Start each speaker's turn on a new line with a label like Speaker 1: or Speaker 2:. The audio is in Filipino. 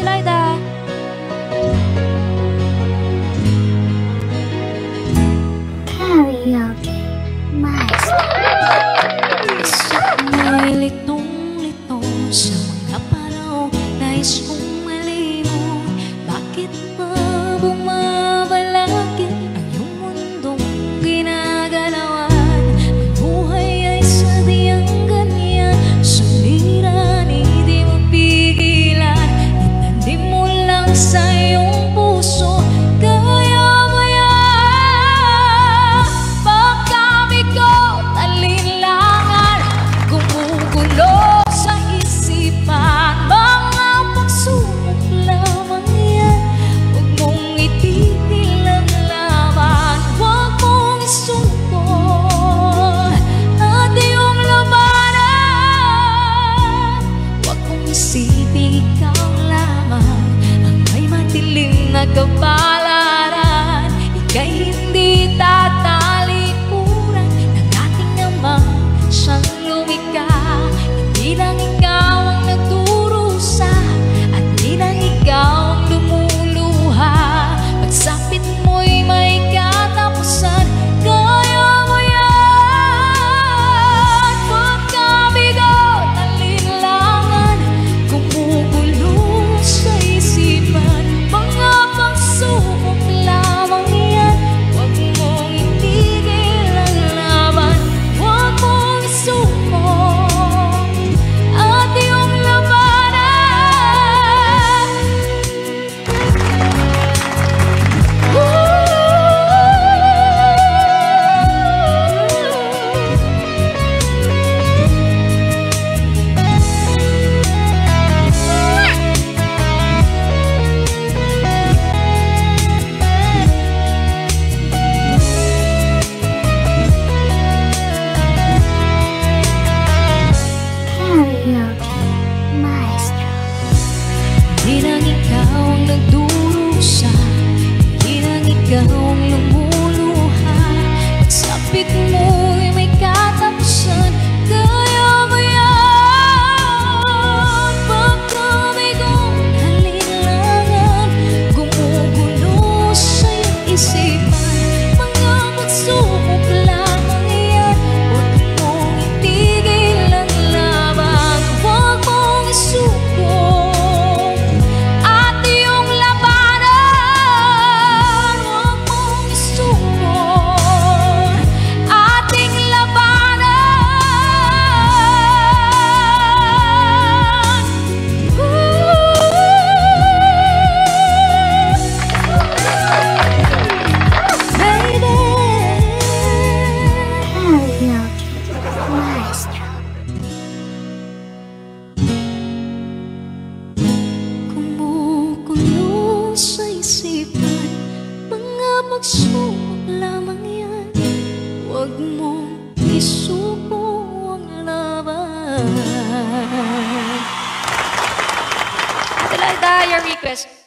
Speaker 1: Delilah. 够吧。pagsubok lamang yan. Huwag mong isuko ang laban. Ate Laida, your request.